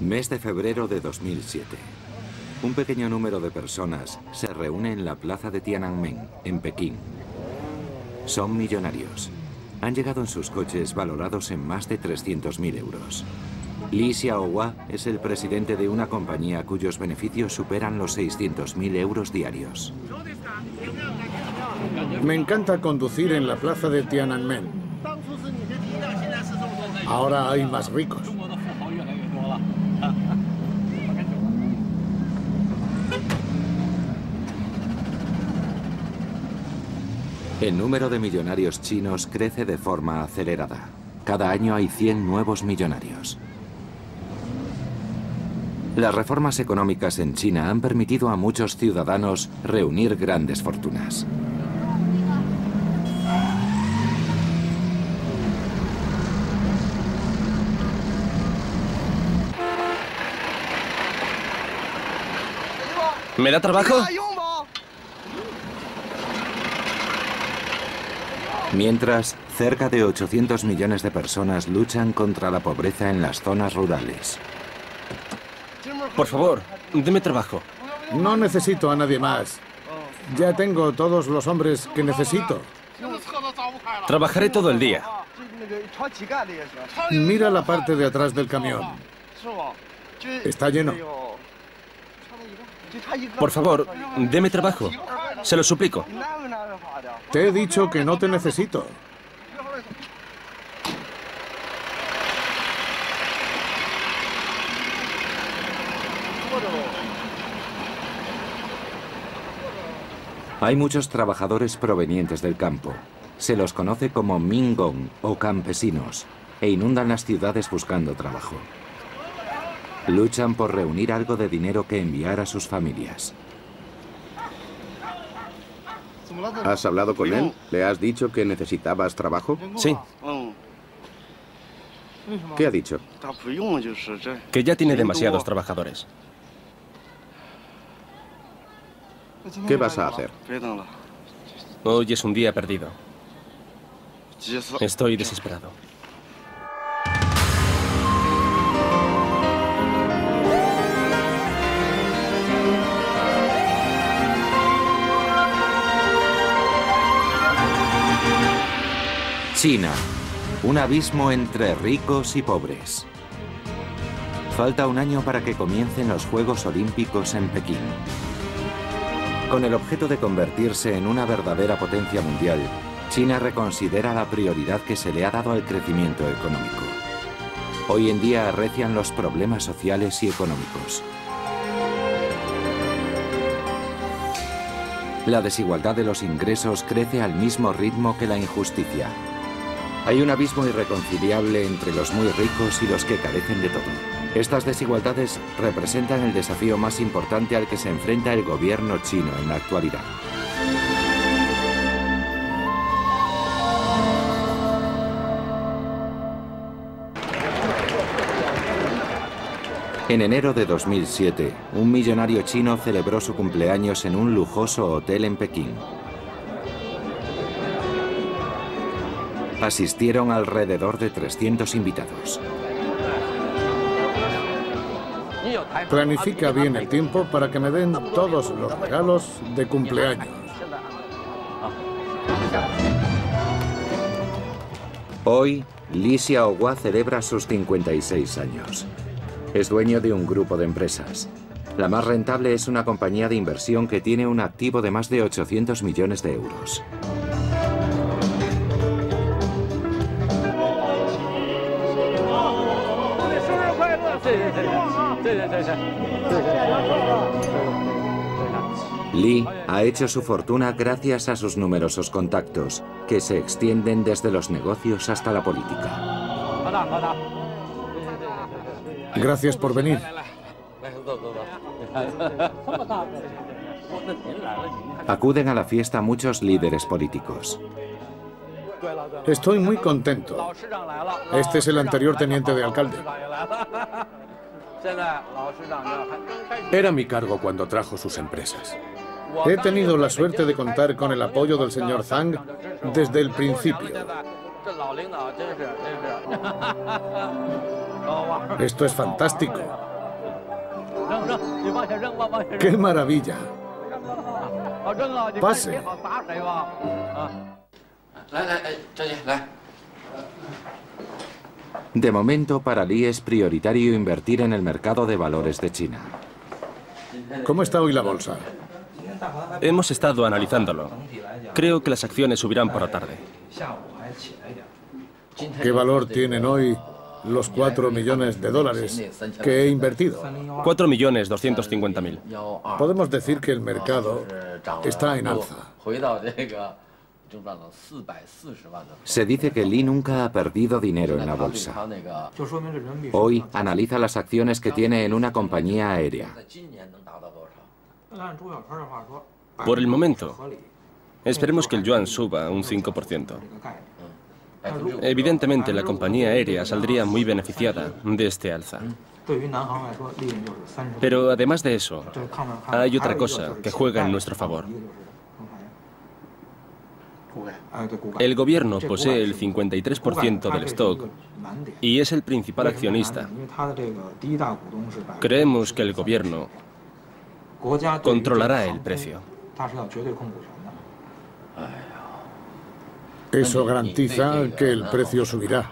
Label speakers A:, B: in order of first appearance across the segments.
A: Mes de febrero de 2007. Un pequeño número de personas se reúne en la plaza de Tiananmen, en Pekín. Son millonarios. Han llegado en sus coches valorados en más de 300.000 euros. Li Xiaohua es el presidente de una compañía cuyos beneficios superan los 600.000 euros diarios.
B: Me encanta conducir en la plaza de Tiananmen. Ahora hay más ricos.
A: El número de millonarios chinos crece de forma acelerada. Cada año hay 100 nuevos millonarios. Las reformas económicas en China han permitido a muchos ciudadanos reunir grandes fortunas.
C: ¿Me da trabajo?
A: Mientras, cerca de 800 millones de personas luchan contra la pobreza en las zonas rurales.
C: Por favor, deme trabajo.
B: No necesito a nadie más. Ya tengo todos los hombres que necesito.
C: Trabajaré todo el día.
B: Mira la parte de atrás del camión. Está lleno.
C: Por favor, deme trabajo. Se lo suplico.
B: Te he dicho que no te necesito.
A: Hay muchos trabajadores provenientes del campo. Se los conoce como Mingong o campesinos e inundan las ciudades buscando trabajo. Luchan por reunir algo de dinero que enviar a sus familias.
D: ¿Has hablado con él? ¿Le has dicho que necesitabas trabajo?
C: Sí,
D: ¿Qué ha dicho?
C: que ya tiene demasiados trabajadores.
D: ¿Qué vas a hacer?
C: Hoy es un día perdido. Estoy desesperado.
A: China. Un abismo entre ricos y pobres. Falta un año para que comiencen los Juegos Olímpicos en Pekín. Con el objeto de convertirse en una verdadera potencia mundial, China reconsidera la prioridad que se le ha dado al crecimiento económico. Hoy en día arrecian los problemas sociales y económicos. La desigualdad de los ingresos crece al mismo ritmo que la injusticia. Hay un abismo irreconciliable entre los muy ricos y los que carecen de todo. Estas desigualdades representan el desafío más importante al que se enfrenta el gobierno chino en la actualidad. En enero de 2007, un millonario chino celebró su cumpleaños en un lujoso hotel en Pekín. Asistieron alrededor de 300 invitados.
B: Planifica bien el tiempo para que me den todos los regalos de cumpleaños.
A: Hoy, Li Xiaohua celebra sus 56 años. Es dueño de un grupo de empresas. La más rentable es una compañía de inversión que tiene un activo de más de 800 millones de euros. Lee ha hecho su fortuna gracias a sus numerosos contactos, que se extienden desde los negocios hasta la política.
B: Gracias por venir.
A: Acuden a la fiesta muchos líderes políticos.
B: Estoy muy contento. Este es el anterior teniente de alcalde.
E: Era mi cargo cuando trajo sus empresas.
B: He tenido la suerte de contar con el apoyo del señor Zhang desde el principio. Esto es fantástico. ¡Qué maravilla! Pase.
A: De momento, para Lee es prioritario invertir en el mercado de valores de China.
B: ¿Cómo está hoy la bolsa?
C: Hemos estado analizándolo. Creo que las acciones subirán por la tarde.
B: ¿Qué valor tienen hoy los 4 millones de dólares que he invertido?
C: 4 millones 250 mil.
B: Podemos decir que el mercado está en alza.
A: Se dice que Lee nunca ha perdido dinero en la bolsa. Hoy analiza las acciones que tiene en una compañía aérea.
C: Por el momento, esperemos que el yuan suba un 5%. Evidentemente, la compañía aérea saldría muy beneficiada de este alza. Pero además de eso, hay otra cosa que juega en nuestro favor. El gobierno posee el 53% del stock y es el principal accionista. Creemos que el gobierno controlará el precio.
B: Eso garantiza que el precio subirá.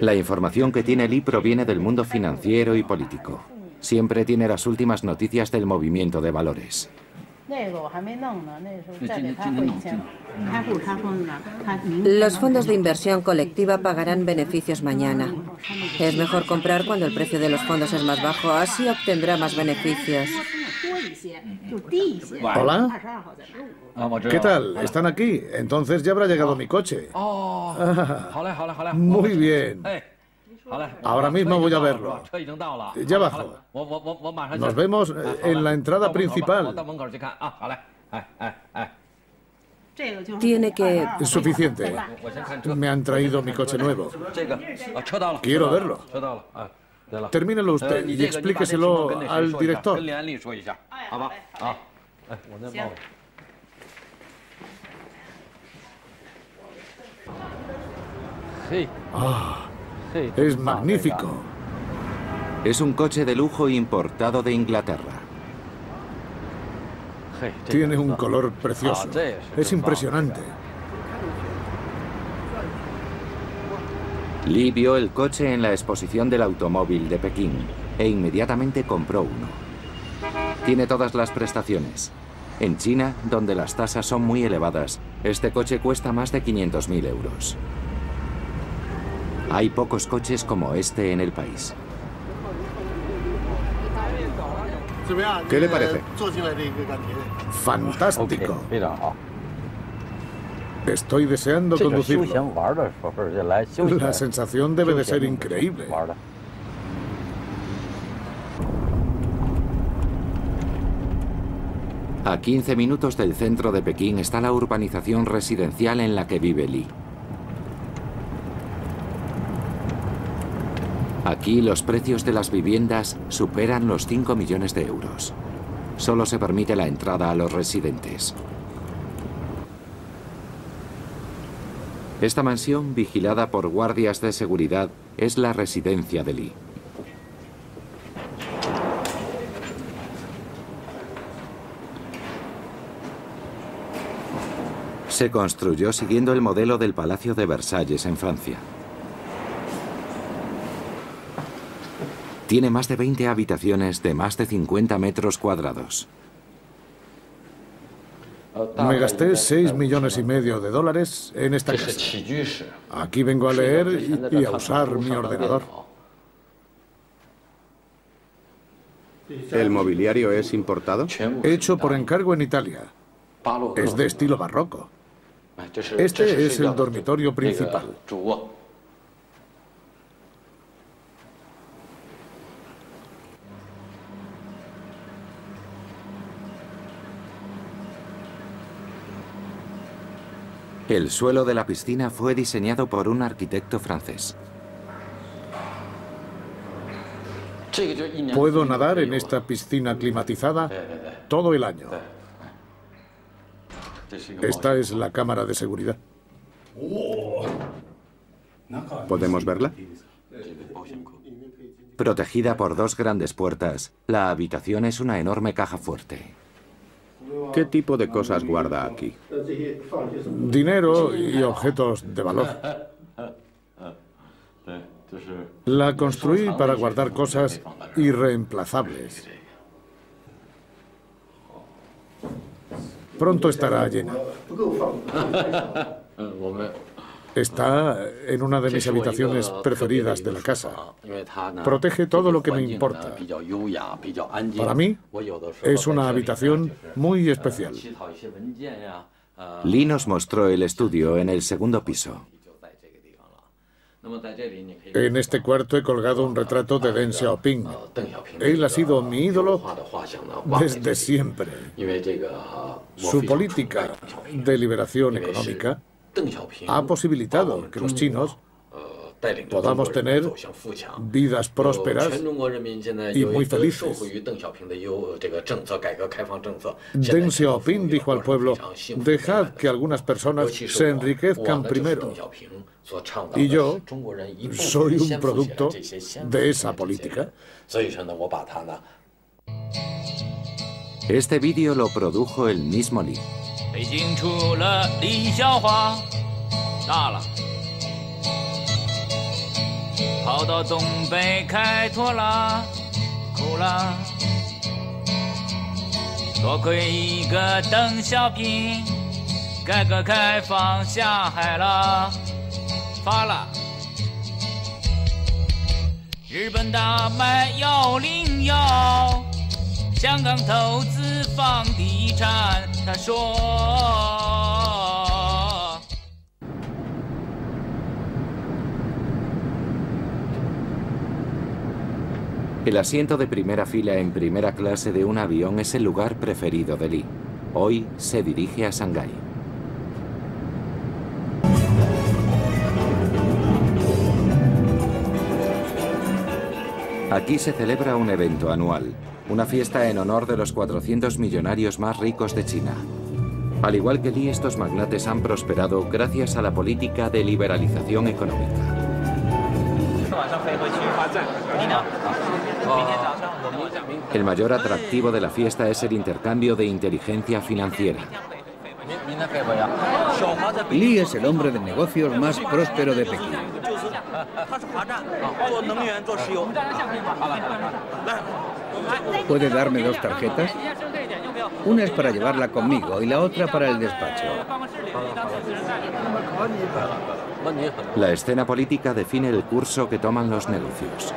A: La información que tiene Lee proviene del mundo financiero y político. Siempre tiene las últimas noticias del movimiento de valores.
F: Los fondos de inversión colectiva pagarán beneficios mañana. Es mejor comprar cuando el precio de los fondos es más bajo, así obtendrá más beneficios.
B: Hola. ¿Qué tal? ¿Están aquí? Entonces ya habrá llegado mi coche. Muy bien. Ahora mismo voy a verlo. Ya bajo. Nos vemos en la entrada principal.
F: Tiene que...
B: Es suficiente. Me han traído mi coche nuevo. Quiero verlo. Termínelo usted y explíqueselo al director. Ah, es magnífico.
A: Es un coche de lujo importado de Inglaterra.
B: Tiene un color precioso. Es impresionante.
A: Lee vio el coche en la exposición del automóvil de Pekín e inmediatamente compró uno. Tiene todas las prestaciones. En China, donde las tasas son muy elevadas, este coche cuesta más de 500.000 euros. Hay pocos coches como este en el país.
D: ¿Qué le parece?
B: Fantástico. Estoy deseando conducirlo. La sensación debe de ser increíble.
A: A 15 minutos del centro de Pekín está la urbanización residencial en la que vive Lee. Aquí los precios de las viviendas superan los 5 millones de euros. Solo se permite la entrada a los residentes. Esta mansión, vigilada por guardias de seguridad, es la residencia de Lee. Se construyó siguiendo el modelo del Palacio de Versalles en Francia. Tiene más de 20 habitaciones de más de 50 metros cuadrados.
B: Me gasté 6 millones y medio de dólares en esta casa. Aquí vengo a leer y, y a usar mi ordenador.
D: ¿El mobiliario es importado?
B: Hecho por encargo en Italia. Es de estilo barroco. Este es el dormitorio principal.
A: El suelo de la piscina fue diseñado por un arquitecto francés.
B: Puedo nadar en esta piscina climatizada todo el año. Esta es la cámara de seguridad.
D: ¿Podemos verla?
A: Protegida por dos grandes puertas, la habitación es una enorme caja fuerte.
D: ¿Qué tipo de cosas guarda aquí?
B: Dinero y objetos de valor. La construí para guardar cosas irreemplazables. Pronto estará llena. Está en una de mis habitaciones preferidas de la casa. Protege todo lo que me importa. Para mí es una habitación muy especial.
A: Lee nos mostró el estudio en el segundo piso.
B: En este cuarto he colgado un retrato de Deng Xiaoping. Él ha sido mi ídolo desde siempre. Su política de liberación económica ha posibilitado que los chinos podamos tener vidas prósperas y muy felices. Deng Xiaoping dijo al pueblo, dejad que algunas personas se enriquezcan primero. Y yo soy un producto de esa política.
A: Este vídeo lo produjo el mismo Lee. 北京出了李小华，大了，跑到东北开拓了，苦了。多亏一个邓小平，改革开放下海了，发了。日本大卖幺零幺。El asiento de primera fila en primera clase de un avión es el lugar preferido de Lee. Hoy se dirige a Shanghái. Aquí se celebra un evento anual, una fiesta en honor de los 400 millonarios más ricos de China. Al igual que Lee, estos magnates han prosperado gracias a la política de liberalización económica. El mayor atractivo de la fiesta es el intercambio de inteligencia financiera.
G: Lee es el hombre de negocios más próspero de Pekín. ¿Puede darme dos tarjetas? Una es para llevarla conmigo y la otra para el despacho.
A: La escena política define el curso que toman los negocios.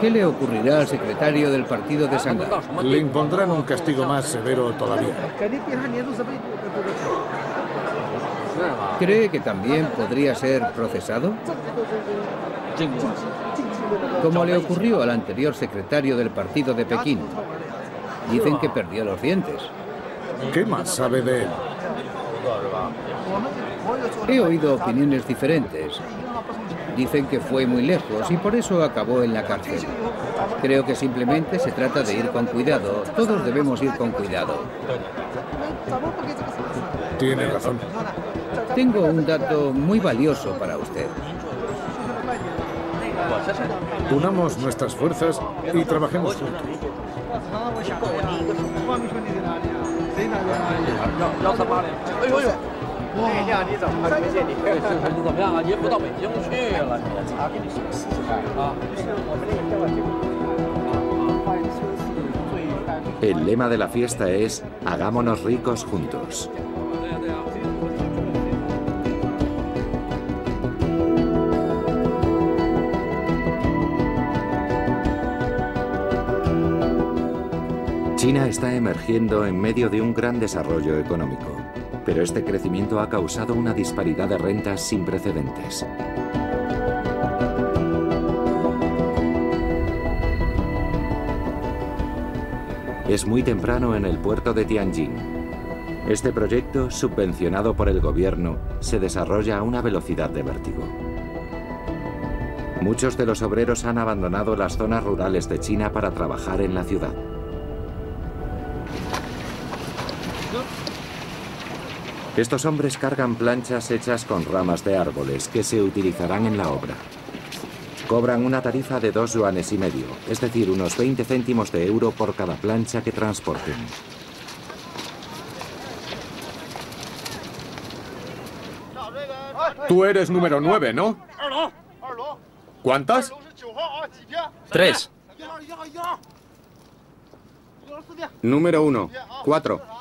G: ¿Qué le ocurrirá al secretario del partido de Shanghái?
B: Le impondrán un castigo más severo todavía.
G: ¿Cree que también podría ser procesado? Como le ocurrió al anterior secretario del partido de Pekín. Dicen que perdió los dientes.
B: ¿Qué más sabe de él?
G: He oído opiniones diferentes. Dicen que fue muy lejos y por eso acabó en la cárcel. Creo que simplemente se trata de ir con cuidado. Todos debemos ir con cuidado.
B: Tiene razón.
G: Tengo un dato muy valioso para usted.
B: Unamos nuestras fuerzas y trabajemos juntos.
A: El lema de la fiesta es Hagámonos ricos juntos. China está emergiendo en medio de un gran desarrollo económico, pero este crecimiento ha causado una disparidad de rentas sin precedentes. Es muy temprano en el puerto de Tianjin. Este proyecto, subvencionado por el gobierno, se desarrolla a una velocidad de vértigo. Muchos de los obreros han abandonado las zonas rurales de China para trabajar en la ciudad. Estos hombres cargan planchas hechas con ramas de árboles que se utilizarán en la obra. Cobran una tarifa de dos yuanes y medio, es decir, unos 20 céntimos de euro por cada plancha que transporten.
E: Tú eres número 9, ¿no? ¿Cuántas?
C: Tres.
D: Número 1. 4.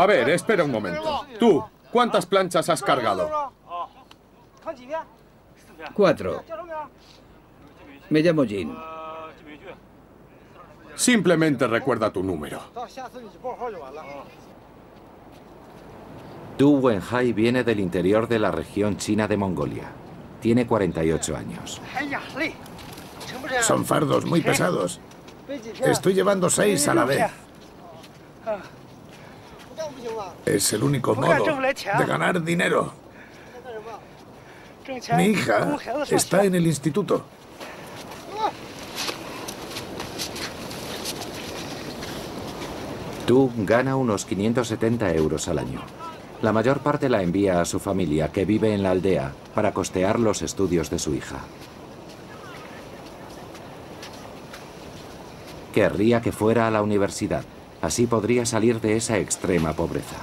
E: A ver, espera un momento. Tú, ¿cuántas planchas has cargado?
G: Cuatro. Me llamo Jin.
E: Simplemente recuerda tu número.
A: Du Wenhai viene del interior de la región china de Mongolia. Tiene 48 años.
B: Son fardos muy pesados. Estoy llevando seis a la vez. Es el único modo de ganar dinero. Mi hija está en el instituto.
A: Du gana unos 570 euros al año. La mayor parte la envía a su familia, que vive en la aldea, para costear los estudios de su hija. Querría que fuera a la universidad. Así podría salir de esa extrema pobreza.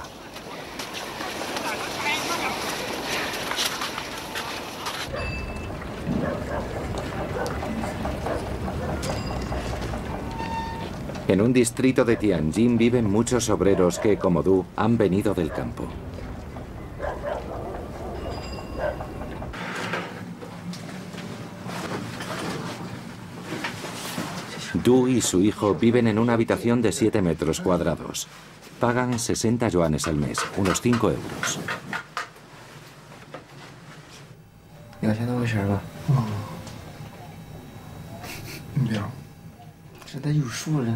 A: En un distrito de Tianjin viven muchos obreros que, como Du, han venido del campo. Du y su hijo viven en una habitación de 7 metros cuadrados. Pagan 60 yuanes al mes, unos 5 euros.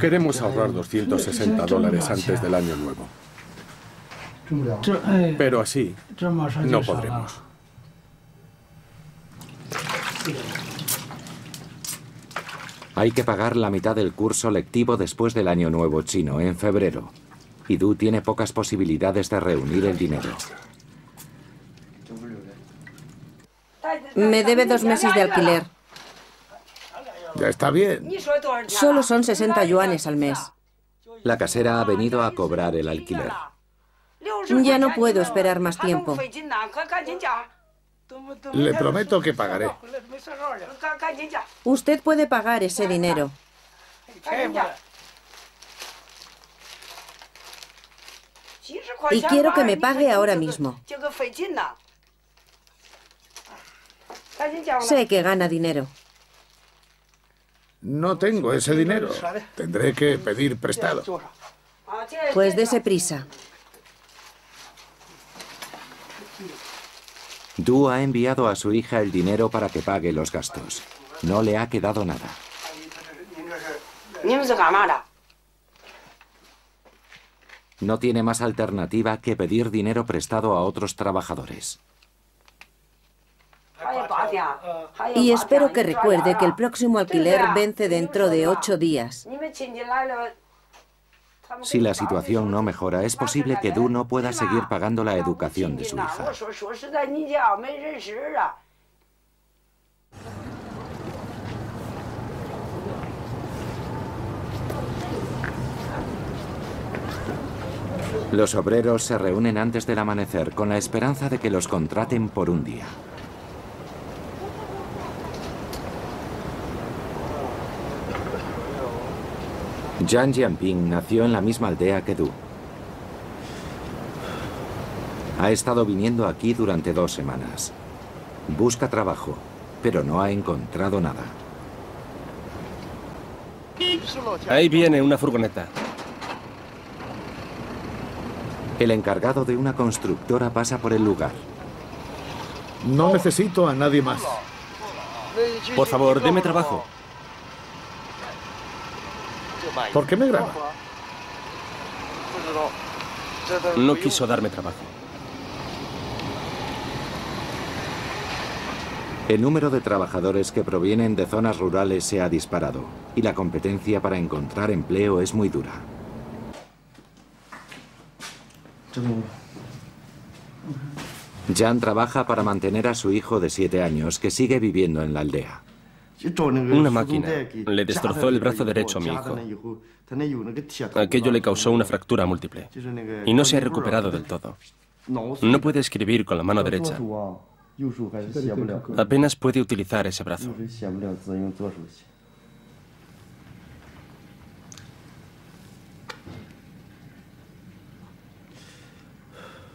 E: Queremos ahorrar 260 dólares antes del año nuevo. Pero así no podremos.
A: Hay que pagar la mitad del curso lectivo después del año nuevo chino, en febrero. Y Du tiene pocas posibilidades de reunir el dinero.
F: Me debe dos meses de alquiler.
B: Ya está bien.
F: Solo son 60 yuanes al mes.
A: La casera ha venido a cobrar el alquiler.
F: Ya no puedo esperar más tiempo.
B: Le prometo que pagaré.
F: Usted puede pagar ese dinero. Y quiero que me pague ahora mismo. Sé que gana dinero.
B: No tengo ese dinero. Tendré que pedir prestado.
F: Pues dese prisa.
A: Du ha enviado a su hija el dinero para que pague los gastos. No le ha quedado nada. No tiene más alternativa que pedir dinero prestado a otros trabajadores.
F: Y espero que recuerde que el próximo alquiler vence dentro de ocho días.
A: Si la situación no mejora, es posible que Du no pueda seguir pagando la educación de su hija. Los obreros se reúnen antes del amanecer con la esperanza de que los contraten por un día. Zhang Jianping nació en la misma aldea que Du. Ha estado viniendo aquí durante dos semanas. Busca trabajo, pero no ha encontrado nada.
C: Ahí viene una furgoneta.
A: El encargado de una constructora pasa por el lugar.
B: No necesito a nadie más.
C: Por favor, deme trabajo.
B: ¿Por qué me graba?
C: No quiso darme trabajo.
A: El número de trabajadores que provienen de zonas rurales se ha disparado y la competencia para encontrar empleo es muy dura. Jan trabaja para mantener a su hijo de siete años que sigue viviendo en la aldea.
C: Una máquina le destrozó el brazo derecho a mi hijo. Aquello le causó una fractura múltiple y no se ha recuperado del todo. No puede escribir con la mano derecha. Apenas puede utilizar ese brazo.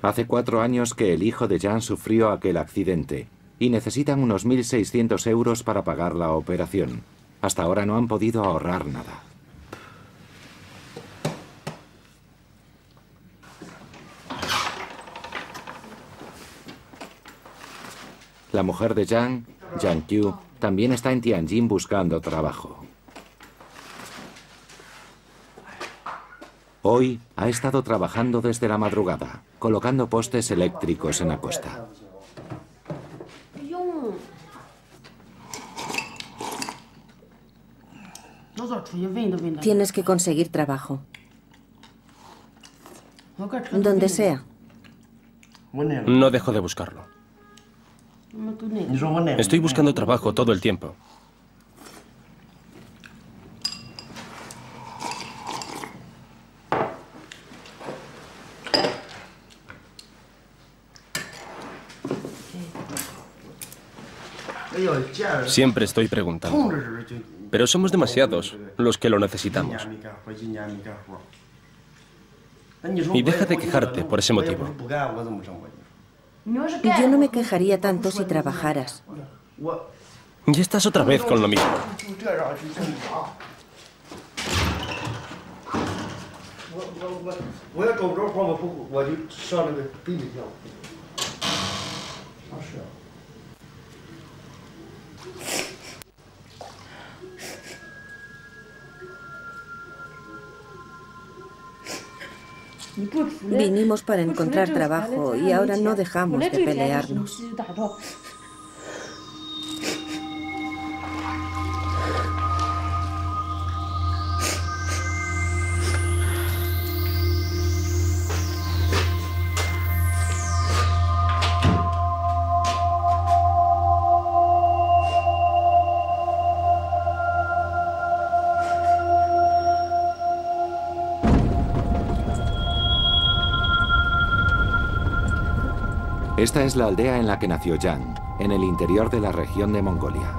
A: Hace cuatro años que el hijo de Jan sufrió aquel accidente y necesitan unos 1.600 euros para pagar la operación. Hasta ahora no han podido ahorrar nada. La mujer de Jan, Jan Qiu, también está en Tianjin buscando trabajo. Hoy ha estado trabajando desde la madrugada, colocando postes eléctricos en la costa.
F: Tienes que conseguir trabajo. Donde sea.
C: No dejo de buscarlo. Estoy buscando trabajo todo el tiempo. Siempre estoy preguntando. Pero somos demasiados los que lo necesitamos. Y deja de quejarte por ese motivo.
F: Yo no me quejaría tanto si trabajaras.
C: Ya estás otra vez con lo mismo.
F: Vinimos para encontrar trabajo y ahora no dejamos de pelearnos.
A: Esta es la aldea en la que nació Jan, en el interior de la región de Mongolia.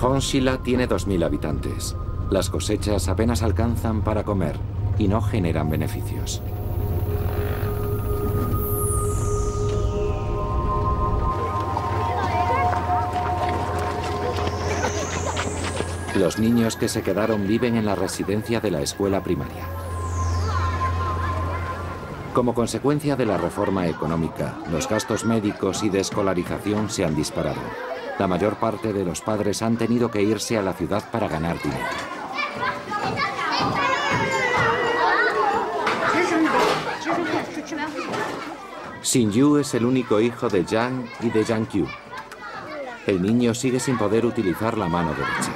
A: Honshila tiene 2.000 habitantes. Las cosechas apenas alcanzan para comer y no generan beneficios. Los niños que se quedaron viven en la residencia de la escuela primaria. Como consecuencia de la reforma económica, los gastos médicos y de escolarización se han disparado. La mayor parte de los padres han tenido que irse a la ciudad para ganar dinero. Xin Yu es el único hijo de Zhang y de Zhang Qiu. El niño sigue sin poder utilizar la mano derecha.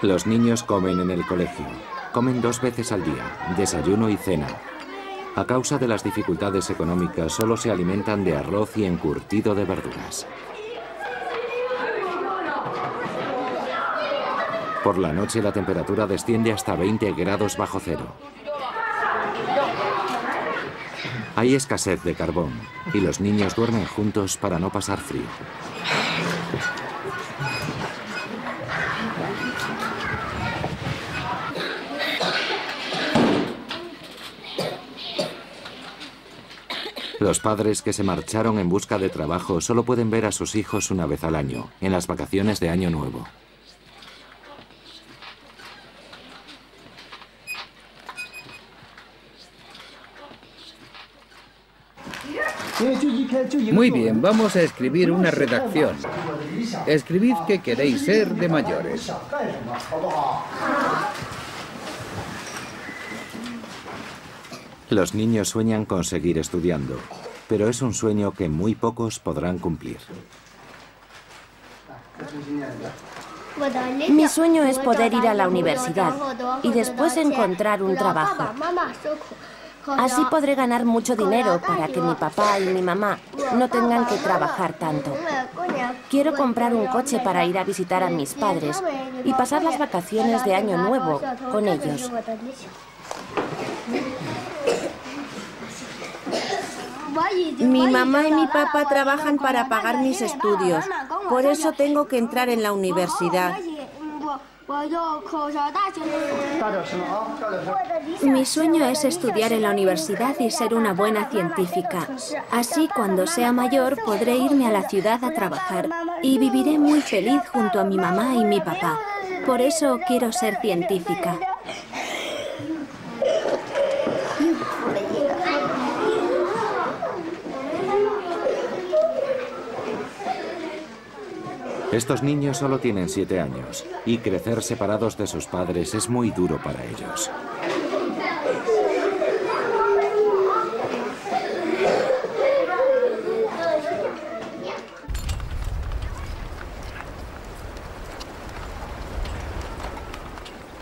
A: Los niños comen en el colegio. Comen dos veces al día, desayuno y cena. A causa de las dificultades económicas, solo se alimentan de arroz y encurtido de verduras. Por la noche la temperatura desciende hasta 20 grados bajo cero. Hay escasez de carbón y los niños duermen juntos para no pasar frío. Los padres que se marcharon en busca de trabajo solo pueden ver a sus hijos una vez al año, en las vacaciones de Año Nuevo.
G: Muy bien, vamos a escribir una redacción. Escribid que queréis ser de mayores.
A: Los niños sueñan con seguir estudiando, pero es un sueño que muy pocos podrán cumplir.
H: Mi sueño es poder ir a la universidad y después encontrar un trabajo. Así podré ganar mucho dinero para que mi papá y mi mamá no tengan que trabajar tanto. Quiero comprar un coche para ir a visitar a mis padres y pasar las vacaciones de Año Nuevo con ellos.
F: Mi mamá y mi papá trabajan para pagar mis estudios. Por eso tengo que entrar en la universidad.
H: Mi sueño es estudiar en la universidad y ser una buena científica. Así, cuando sea mayor, podré irme a la ciudad a trabajar y viviré muy feliz junto a mi mamá y mi papá. Por eso quiero ser científica.
A: Estos niños solo tienen siete años y crecer separados de sus padres es muy duro para ellos.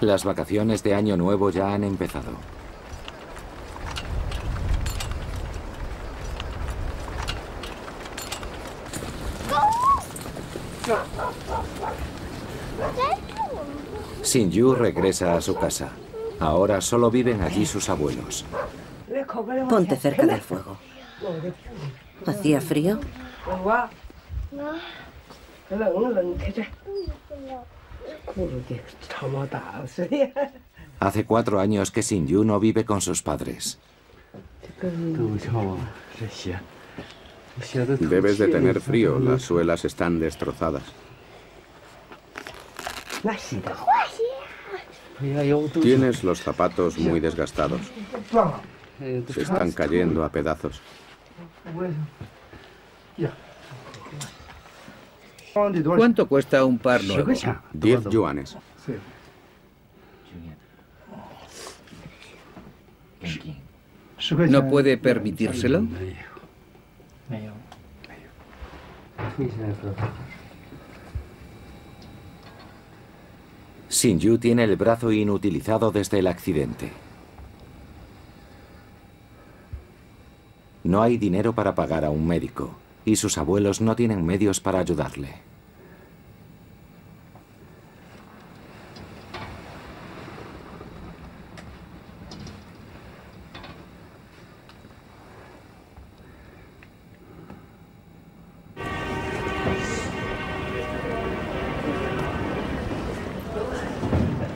A: Las vacaciones de Año Nuevo ya han empezado. Yu regresa a su casa. Ahora solo viven allí sus abuelos.
F: Ponte cerca del fuego. ¿Hacía frío?
A: Hace cuatro años que Yu no vive con sus padres.
D: Debes de tener frío, las suelas están destrozadas. Tienes los zapatos muy desgastados. Se están cayendo a pedazos.
G: ¿Cuánto cuesta un par nuevo?
D: Diez yuanes.
G: ¿No puede permitírselo?
A: Yu tiene el brazo inutilizado desde el accidente. No hay dinero para pagar a un médico y sus abuelos no tienen medios para ayudarle.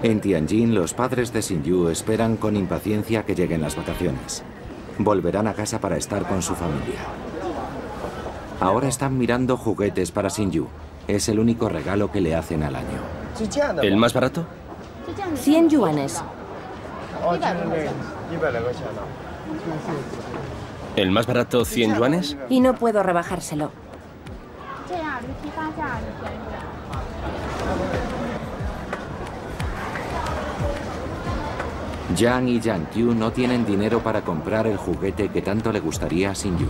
A: En Tianjin, los padres de Yu esperan con impaciencia que lleguen las vacaciones. Volverán a casa para estar con su familia. Ahora están mirando juguetes para Yu. Es el único regalo que le hacen al año.
C: ¿El más barato?
H: 100 yuanes.
C: ¿El más barato 100 yuanes?
H: Y no puedo rebajárselo.
A: Yang y Yang Qiu no tienen dinero para comprar el juguete que tanto le gustaría a Yu.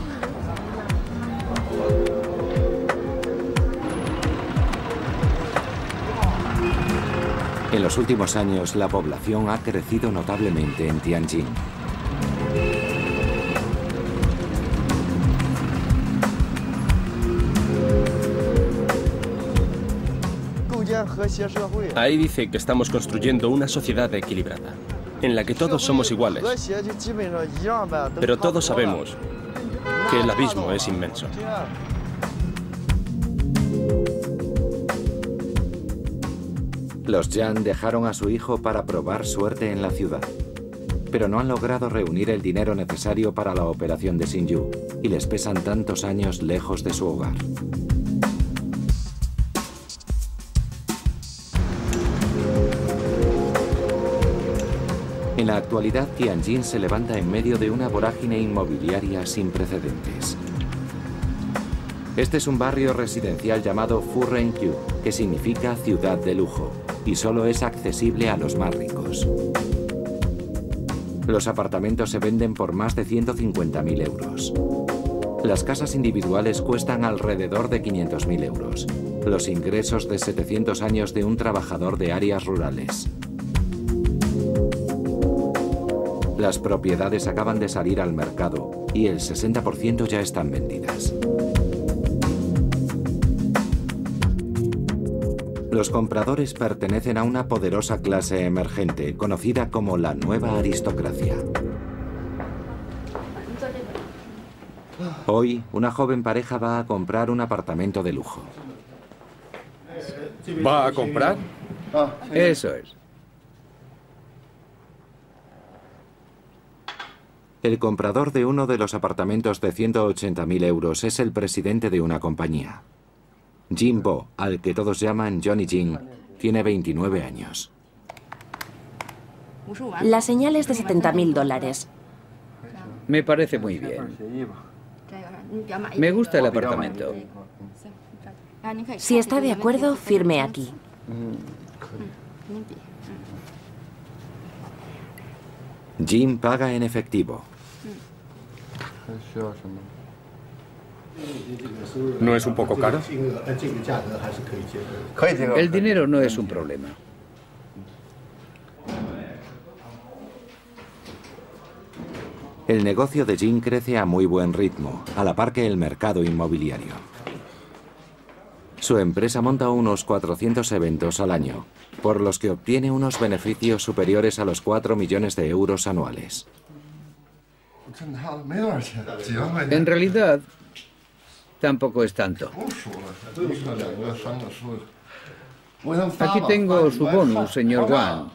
A: En los últimos años, la población ha crecido notablemente en Tianjin.
C: Ahí dice que estamos construyendo una sociedad equilibrada en la que todos somos iguales. Pero todos sabemos que el abismo es inmenso.
A: Los Jan dejaron a su hijo para probar suerte en la ciudad, pero no han logrado reunir el dinero necesario para la operación de Sinju y les pesan tantos años lejos de su hogar. En la actualidad, Tianjin se levanta en medio de una vorágine inmobiliaria sin precedentes. Este es un barrio residencial llamado Furrenkyu, que significa ciudad de lujo, y solo es accesible a los más ricos. Los apartamentos se venden por más de 150.000 euros. Las casas individuales cuestan alrededor de 500.000 euros, los ingresos de 700 años de un trabajador de áreas rurales. Las propiedades acaban de salir al mercado y el 60% ya están vendidas. Los compradores pertenecen a una poderosa clase emergente, conocida como la nueva aristocracia. Hoy, una joven pareja va a comprar un apartamento de lujo.
E: ¿Va a comprar?
G: Eso es.
A: El comprador de uno de los apartamentos de 180.000 euros es el presidente de una compañía. Jim Bo, al que todos llaman Johnny Jin, tiene 29 años.
H: La señal es de 70.000 dólares.
G: Me parece muy bien. Me gusta el apartamento.
H: Si está de acuerdo, firme aquí.
A: Jim paga en efectivo.
E: ¿No es un poco caro?
G: El dinero no es un problema.
A: El negocio de Jim crece a muy buen ritmo, a la par que el mercado inmobiliario. Su empresa monta unos 400 eventos al año, por los que obtiene unos beneficios superiores a los 4 millones de euros anuales.
G: En realidad, tampoco es tanto. Aquí tengo su bonus, señor Wang.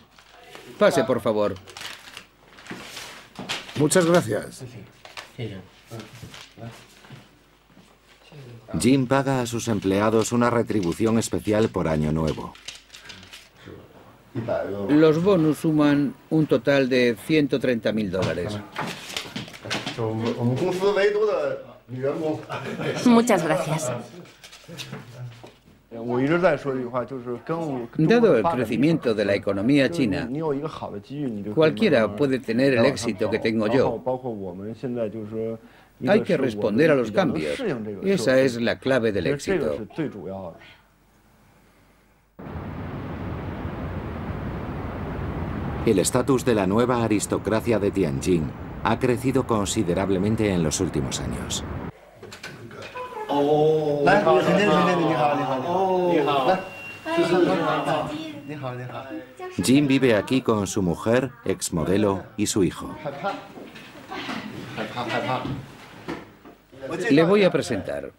G: Pase, por favor.
B: Muchas gracias.
A: Jim paga a sus empleados una retribución especial por año nuevo.
G: Los bonus suman un total de 130 mil dólares.
H: Muchas gracias.
G: Dado el crecimiento de la economía china, cualquiera puede tener el éxito que tengo yo. Hay que responder a los cambios. Esa es la clave del éxito.
A: El estatus de la nueva aristocracia de Tianjin ha crecido considerablemente en los últimos años. Jim vive aquí con su mujer, exmodelo y su hijo.
G: Le voy a presentar.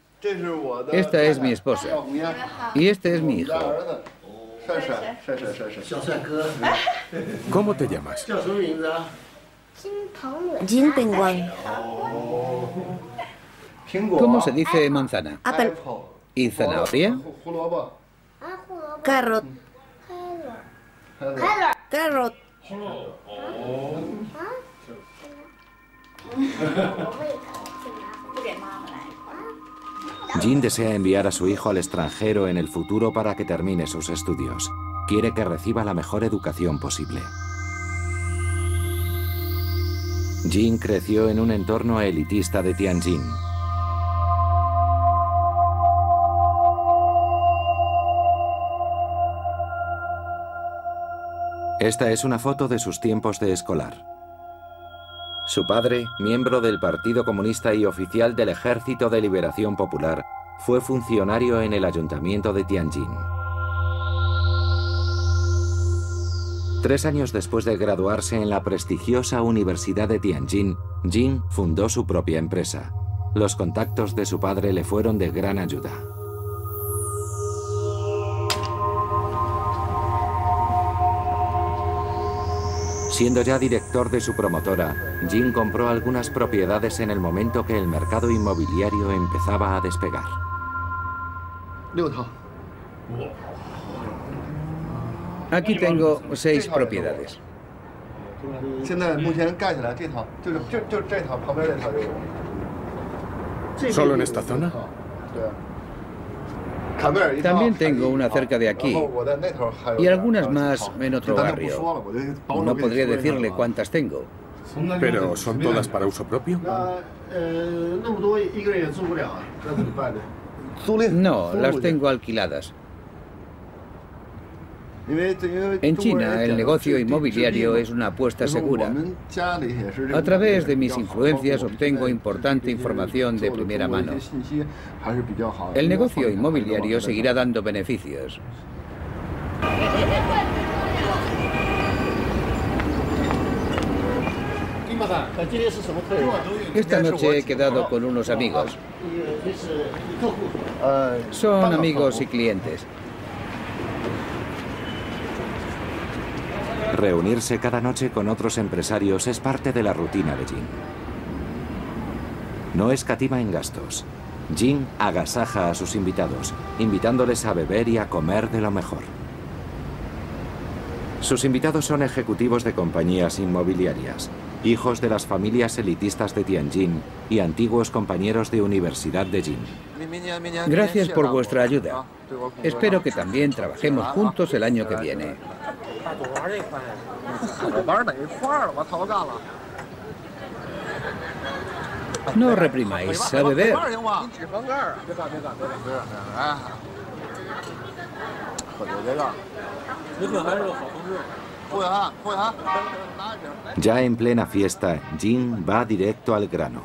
G: Esta es mi esposa. Y este es mi hijo.
E: ¿Cómo te llamas?
H: Jin Pengwang.
G: ¿Cómo se dice manzana?
H: Apple.
G: ¿Y zanahoria?
F: Carrot. Carrot.
A: Jin desea enviar a su hijo al extranjero en el futuro para que termine sus estudios. Quiere que reciba la mejor educación posible. Jin creció en un entorno elitista de Tianjin. Esta es una foto de sus tiempos de escolar. Su padre, miembro del Partido Comunista y oficial del Ejército de Liberación Popular, fue funcionario en el Ayuntamiento de Tianjin. Tres años después de graduarse en la prestigiosa Universidad de Tianjin, Jin fundó su propia empresa. Los contactos de su padre le fueron de gran ayuda. Siendo ya director de su promotora, Jin compró algunas propiedades en el momento que el mercado inmobiliario empezaba a despegar.
G: Aquí tengo seis propiedades.
E: ¿Solo en esta zona?
G: También tengo una cerca de aquí y algunas más en otro barrio. No podría decirle cuántas tengo.
E: ¿Pero son todas para uso propio?
G: No, las tengo alquiladas. En China, el negocio inmobiliario es una apuesta segura. A través de mis influencias obtengo importante información de primera mano. El negocio inmobiliario seguirá dando beneficios. Esta noche he quedado con unos amigos. Son amigos y clientes.
A: Reunirse cada noche con otros empresarios es parte de la rutina de Jin. No escatima en gastos. Jin agasaja a sus invitados, invitándoles a beber y a comer de lo mejor. Sus invitados son ejecutivos de compañías inmobiliarias, hijos de las familias elitistas de Tianjin y antiguos compañeros de universidad de Jin.
G: Gracias por vuestra ayuda. Espero que también trabajemos juntos el año que viene. No reprimáis, a beber.
A: Ya en plena fiesta, Jin va directo al grano.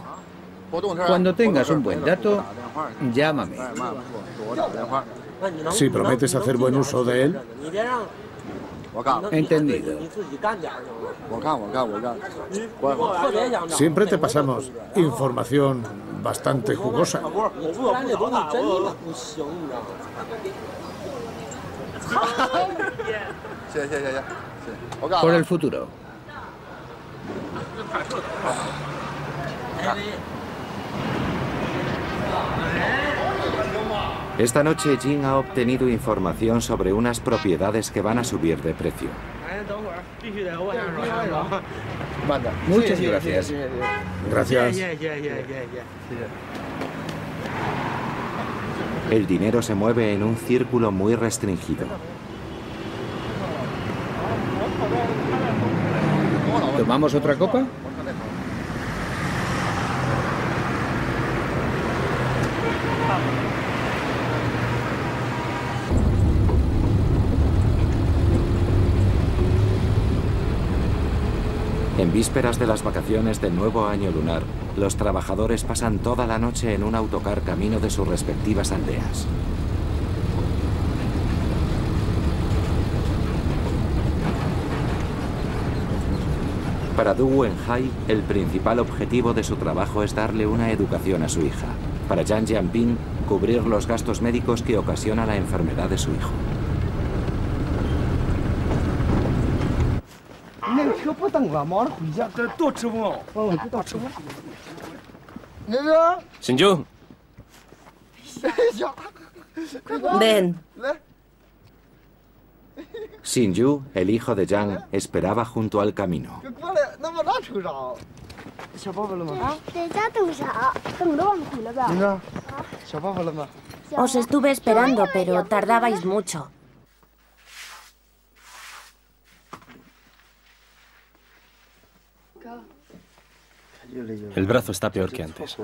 G: Cuando tengas un buen dato, llámame.
B: Si prometes hacer buen uso de él,
G: Entendido.
B: siempre te pasamos información bastante jugosa.
G: Por el futuro.
A: Esta noche Jin ha obtenido información sobre unas propiedades que van a subir de precio.
G: Muchas gracias.
B: Gracias.
A: El dinero se mueve en un círculo muy restringido.
G: ¿Tomamos otra copa?
A: Vísperas de las vacaciones del nuevo año lunar, los trabajadores pasan toda la noche en un autocar camino de sus respectivas aldeas. Para Du Wenhai, el principal objetivo de su trabajo es darle una educación a su hija. Para Zhang Jianping, cubrir los gastos médicos que ocasiona la enfermedad de su hijo.
C: Shinju,
F: Ven,
A: Xinyu, el hijo de Zhang, esperaba junto al camino.
I: 在家等啥？等着我们回来呗。
H: Os estuve esperando, pero tardabais mucho.
C: El brazo está peor que antes.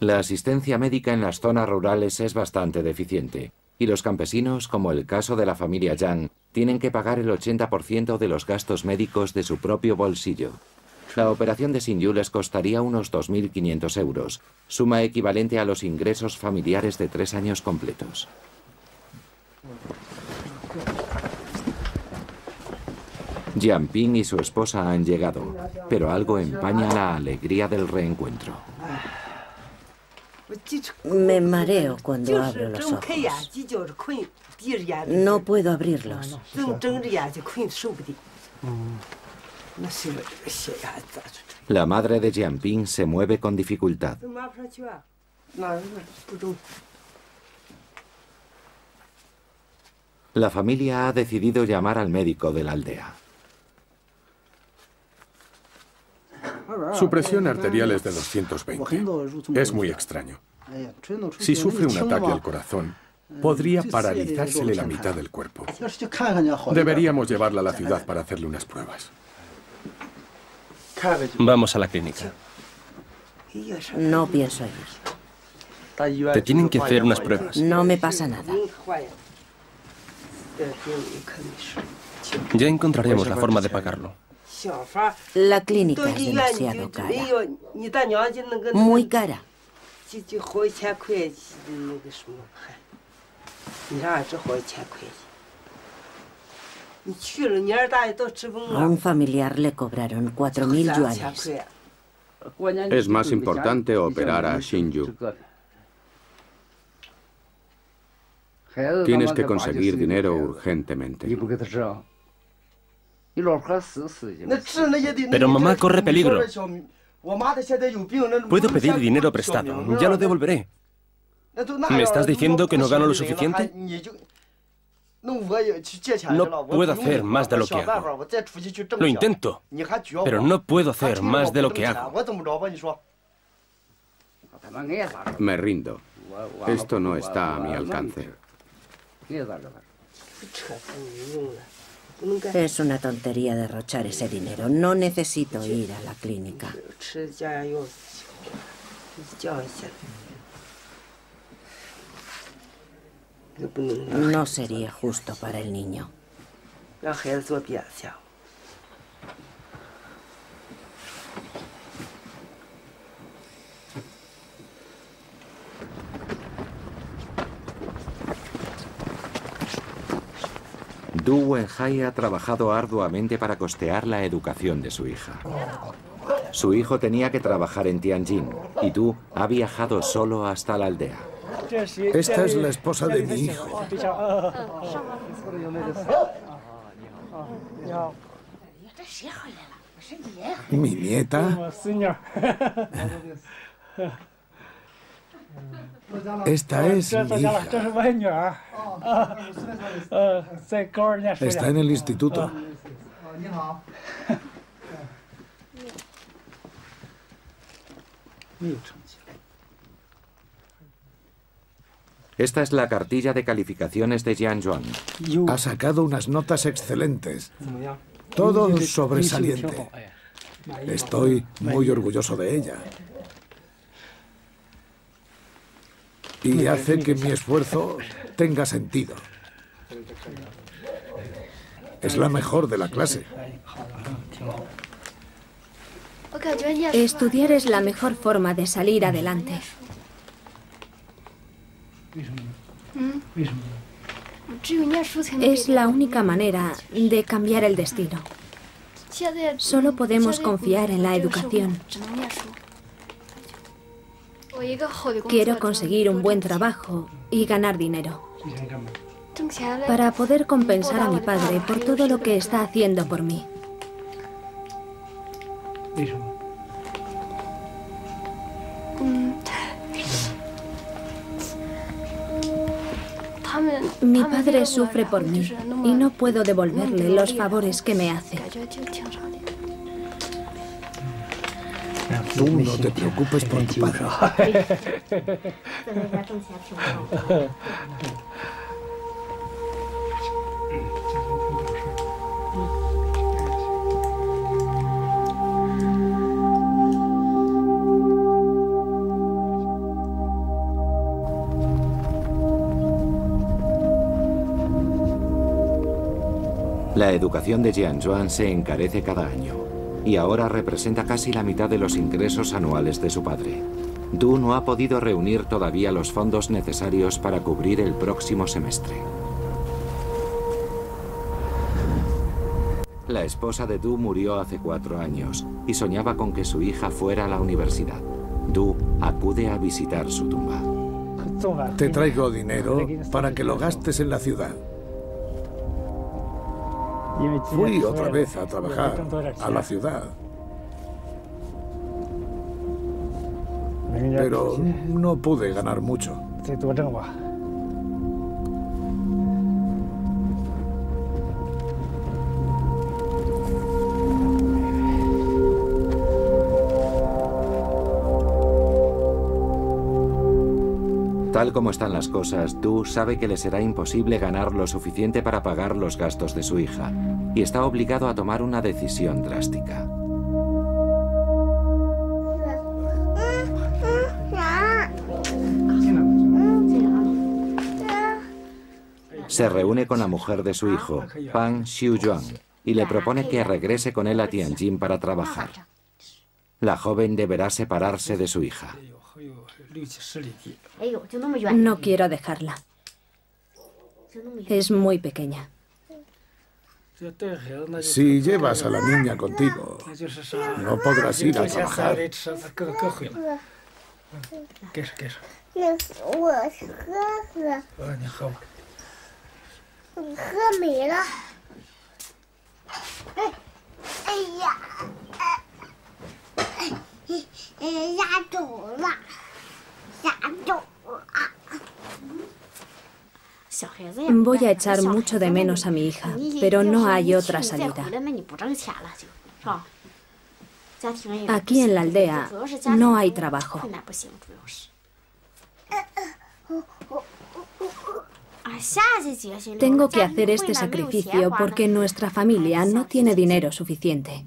A: La asistencia médica en las zonas rurales es bastante deficiente y los campesinos, como el caso de la familia Yang, tienen que pagar el 80% de los gastos médicos de su propio bolsillo. La operación de Xinyu les costaría unos 2.500 euros, suma equivalente a los ingresos familiares de tres años completos. Jianping y su esposa han llegado, pero algo empaña la alegría del reencuentro.
F: me mareo cuando abro los ojos. No puedo abrirlos.
A: La madre de Jianping se mueve con dificultad. La familia ha decidido llamar al médico de la aldea.
E: Su presión arterial es de 220. Es muy extraño. Si sufre un ataque al corazón, podría paralizársele la mitad del cuerpo. Deberíamos llevarla a la ciudad para hacerle unas pruebas.
C: Vamos a la clínica.
F: No pienso ir.
C: Te tienen que hacer unas pruebas.
F: No me pasa nada.
C: Ya encontraremos la forma de pagarlo.
F: La clínica es demasiado cara. Muy cara. A un familiar le cobraron 4.000 yuanes.
D: Es más importante operar a Shinju. Tienes que conseguir dinero urgentemente.
C: Pero mamá corre peligro. Puedo pedir dinero prestado. Ya lo devolveré. ¿Me estás diciendo que no gano lo suficiente? No puedo hacer más de lo que hago. Lo intento, pero no puedo hacer más de lo que hago.
D: Me rindo. Esto no está a mi alcance.
F: Es una tontería derrochar ese dinero. No necesito ir a la clínica. No sería justo para el niño.
A: Du Wenhai ha trabajado arduamente para costear la educación de su hija. Su hijo tenía que trabajar en Tianjin y Du ha viajado solo hasta la aldea.
B: Esta es la esposa de mi hijo. Mi nieta. Esta es mi hija. Está en el instituto.
A: Esta es la cartilla de calificaciones de Jian Zhuang.
B: Ha sacado unas notas excelentes. Todo sobresaliente. Estoy muy orgulloso de ella. Y hace que mi esfuerzo tenga sentido. Es la mejor de la clase.
J: Estudiar es la mejor forma de salir adelante. Es la única manera de cambiar el destino. Solo podemos confiar en la educación. Quiero conseguir un buen trabajo y ganar dinero. Para poder compensar a mi padre por todo lo que está haciendo por mí. Mi padre sufre por mí y no puedo devolverle los favores que me hace.
B: Tú no te preocupes por tu padre.
A: La educación de Jianzhuan se encarece cada año y ahora representa casi la mitad de los ingresos anuales de su padre. Du no ha podido reunir todavía los fondos necesarios para cubrir el próximo semestre. La esposa de Du murió hace cuatro años y soñaba con que su hija fuera a la universidad. Du acude a visitar su tumba.
B: Te traigo dinero para que lo gastes en la ciudad. Fui otra vez a trabajar a la ciudad. Pero no pude ganar mucho.
A: Tal como están las cosas, Du sabe que le será imposible ganar lo suficiente para pagar los gastos de su hija y está obligado a tomar una decisión drástica. Se reúne con la mujer de su hijo, Pan Xiuyuan, y le propone que regrese con él a Tianjin para trabajar. La joven deberá separarse de su hija.
K: No quiero dejarla. Es muy pequeña.
H: Si llevas a la niña contigo, no podrás ir a trabajar. ¿Qué es? ¿Qué es?
K: Voy a echar mucho de menos a mi hija, pero no hay otra salida. Aquí en la aldea no hay trabajo. Tengo que hacer este sacrificio porque nuestra familia no tiene dinero suficiente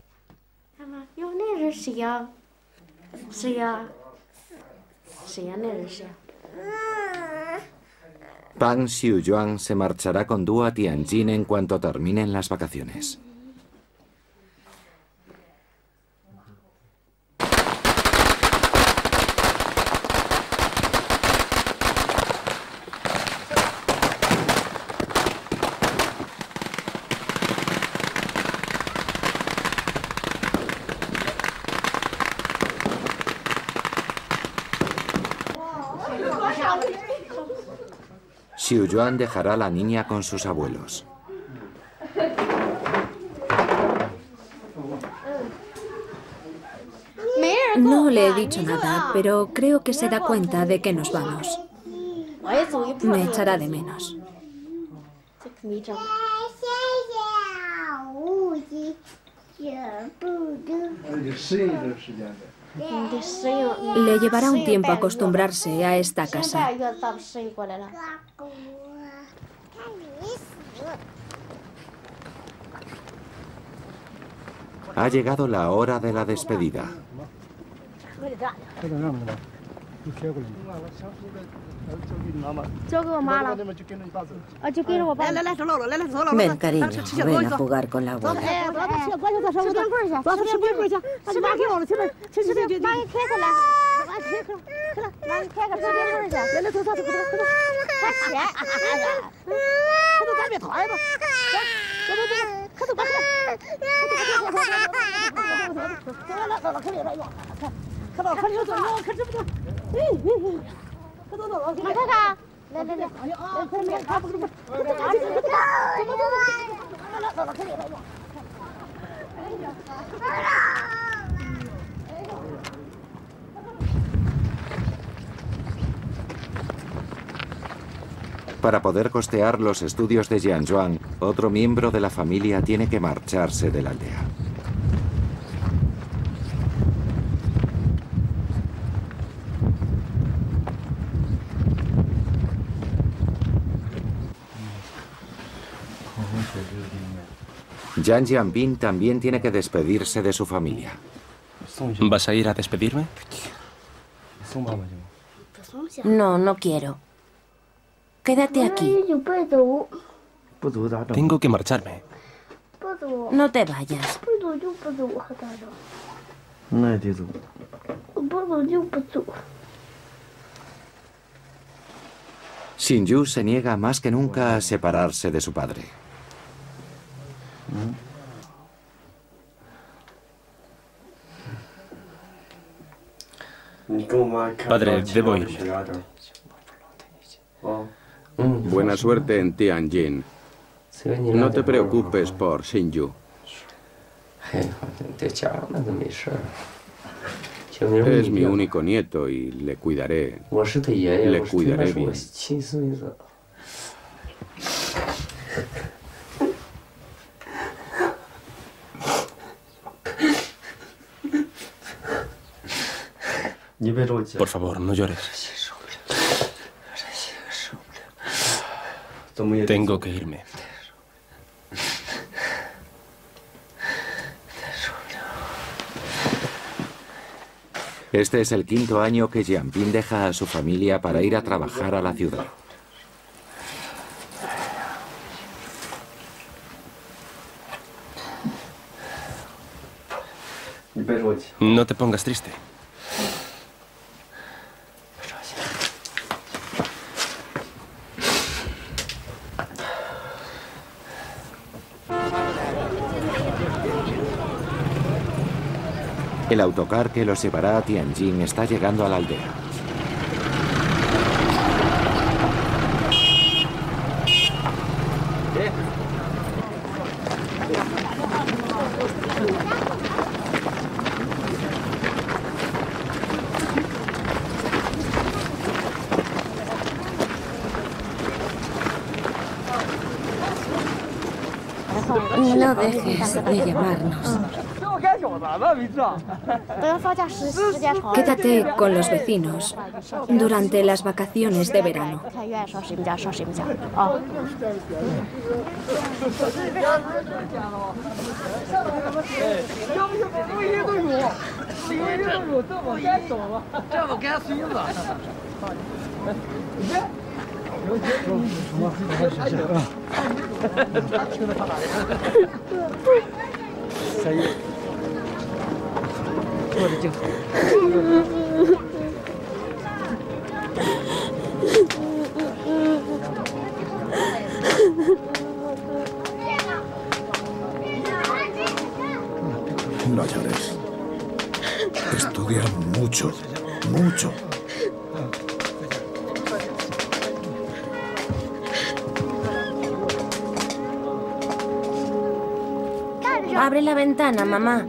A: sean Ersia. Pang se marchará con Dua a Tianjin en cuanto terminen las vacaciones. Xiuyuan dejará a la niña con sus abuelos.
K: No le he dicho nada, pero creo que se da cuenta de que nos vamos. Me echará de menos. Le llevará un tiempo acostumbrarse a esta casa.
A: Ha llegado la hora de la despedida.
L: 交给我妈了，啊就跟着我爸来来来，走喽，来来来，走喽。
A: Para poder costear los estudios de Jianzhuang, otro miembro de la familia tiene que marcharse de la aldea. Jan Jianbin también tiene que despedirse de su familia.
C: ¿Vas a ir a despedirme?
M: No, no quiero. Quédate aquí.
C: Tengo que marcharme.
M: No te vayas.
A: Shinju se niega más que nunca a separarse de su padre.
C: Padre, debo ir. Oh.
N: Buena suerte en Tianjin. No te preocupes por Shinju. Es mi único nieto y le cuidaré. Le cuidaré bien.
C: Por favor, no llores. Tengo que irme.
A: Este es el quinto año que Jianping deja a su familia para ir a trabajar a la ciudad.
C: No te pongas triste.
A: El autocar que los llevará a Tianjin está llegando a la aldea.
F: No dejes de llamarnos.
J: Quédate con los vecinos durante las vacaciones de verano.
B: No llores. Estudia mucho, mucho.
H: Abre la ventana, mamá.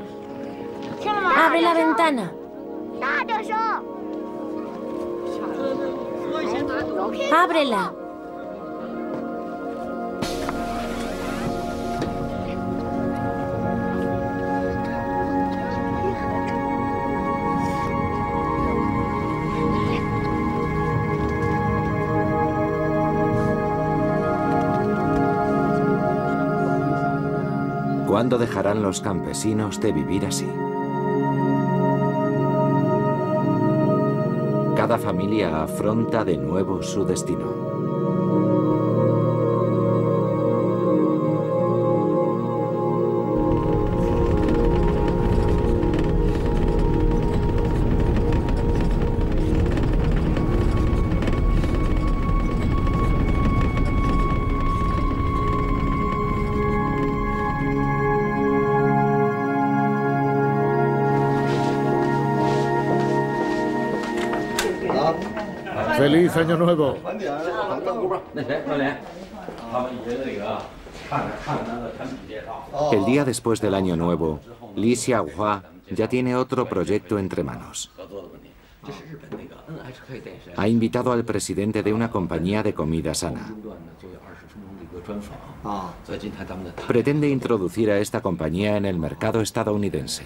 A: ¿Cuándo dejarán los campesinos de vivir así? Cada familia afronta de nuevo su destino.
B: Año Nuevo!
A: El día después del Año Nuevo, Li Xiaohua ya tiene otro proyecto entre manos. Ha invitado al presidente de una compañía de comida sana. Pretende introducir a esta compañía en el mercado estadounidense.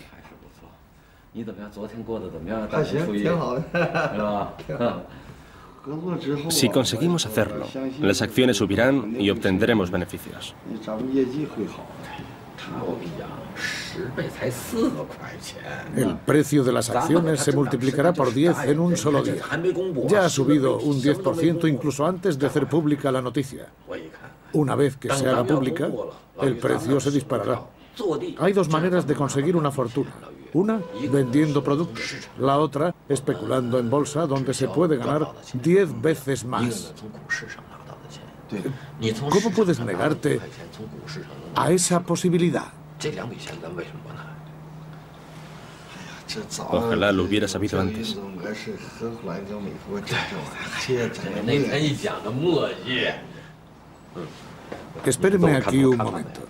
C: Si conseguimos hacerlo, las acciones subirán y obtendremos beneficios.
B: El precio de las acciones se multiplicará por 10 en un solo día. Ya ha subido un 10% incluso antes de hacer pública la noticia. Una vez que se haga pública, el precio se disparará. Hay dos maneras de conseguir una fortuna. Una, vendiendo productos. La otra, especulando en bolsa, donde se puede ganar 10 veces más. ¿Cómo puedes negarte a esa posibilidad?
C: Ojalá lo hubiera sabido antes.
B: Espéreme aquí un momento.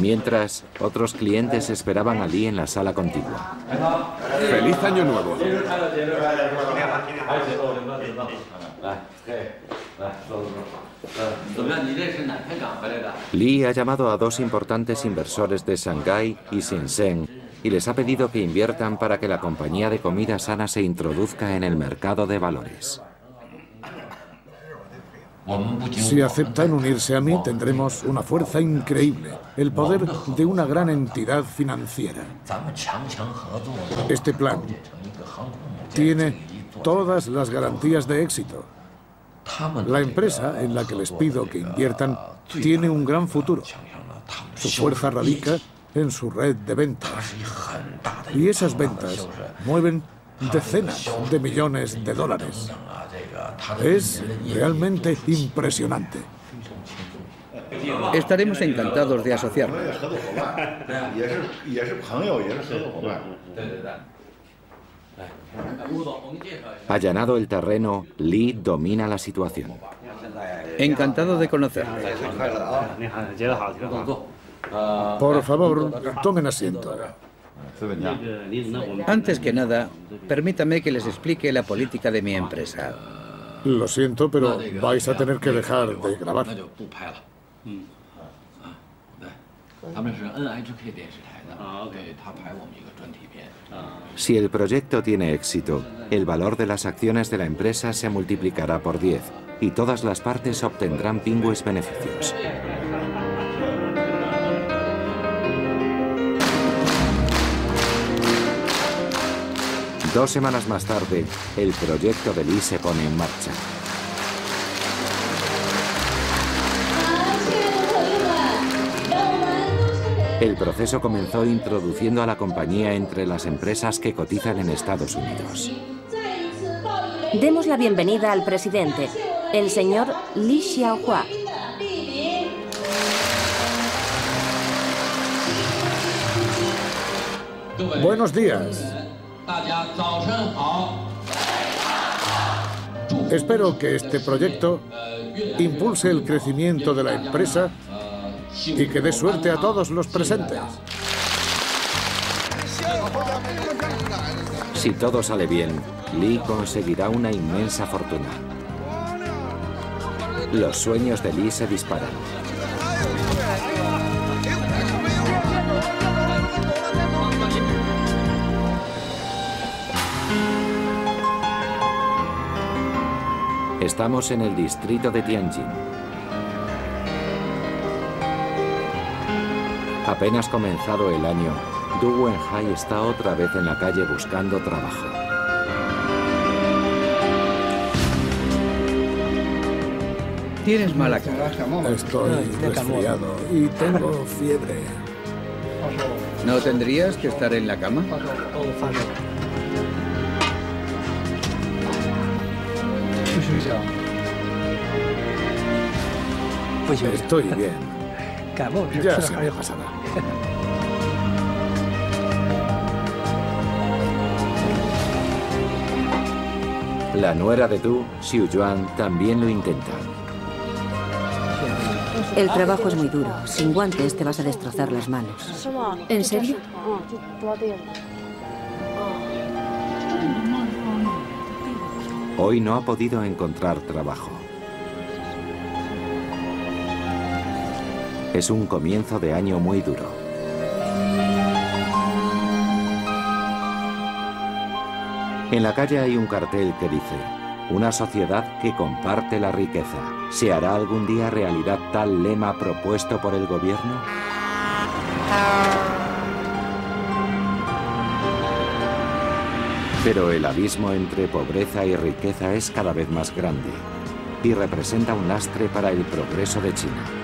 A: Mientras, otros clientes esperaban a Lee en la sala contigua.
E: ¡Feliz Año Nuevo!
A: Lee ha llamado a dos importantes inversores de Shanghái y Shenzhen y les ha pedido que inviertan para que la compañía de comida sana se introduzca en el mercado de valores.
B: Si aceptan unirse a mí, tendremos una fuerza increíble, el poder de una gran entidad financiera. Este plan tiene todas las garantías de éxito. La empresa en la que les pido que inviertan tiene un gran futuro. Su fuerza radica en su red de ventas. Y esas ventas mueven decenas de millones de dólares. Es realmente impresionante.
G: Estaremos encantados de asociarnos.
A: Allanado el terreno, Lee domina la situación.
G: Encantado de conocerle.
B: Por favor, tomen asiento.
G: Antes que nada, permítame que les explique la política de mi empresa.
B: Lo siento, pero vais a tener que dejar de grabar.
A: Si el proyecto tiene éxito, el valor de las acciones de la empresa se multiplicará por 10 y todas las partes obtendrán pingües beneficios. Dos semanas más tarde, el proyecto de Lee se pone en marcha. El proceso comenzó introduciendo a la compañía entre las empresas que cotizan en Estados Unidos.
H: Demos la bienvenida al presidente, el señor Li Xiaohua.
B: Buenos días. Espero que este proyecto impulse el crecimiento de la empresa y que dé suerte a todos los presentes.
A: Si todo sale bien, Lee conseguirá una inmensa fortuna. Los sueños de Lee se disparan. Estamos en el distrito de Tianjin. Apenas comenzado el año, Du Wenhai está otra vez en la calle buscando trabajo.
G: Tienes mala cara.
B: Estoy resfriado y tengo fiebre.
G: ¿No tendrías que estar en la cama?
B: Estoy bien. Ya se me pasará.
A: La nuera de Tu, Xiu Yuan, también lo intenta.
F: El trabajo es muy duro. Sin guantes te vas a destrozar las manos.
J: ¿En serio?
A: Hoy no ha podido encontrar trabajo. Es un comienzo de año muy duro. En la calle hay un cartel que dice, una sociedad que comparte la riqueza. ¿Se hará algún día realidad tal lema propuesto por el gobierno? Pero el abismo entre pobreza y riqueza es cada vez más grande y representa un lastre para el progreso de China.